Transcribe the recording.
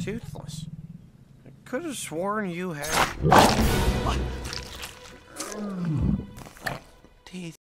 toothless. I could have sworn you had... Teeth.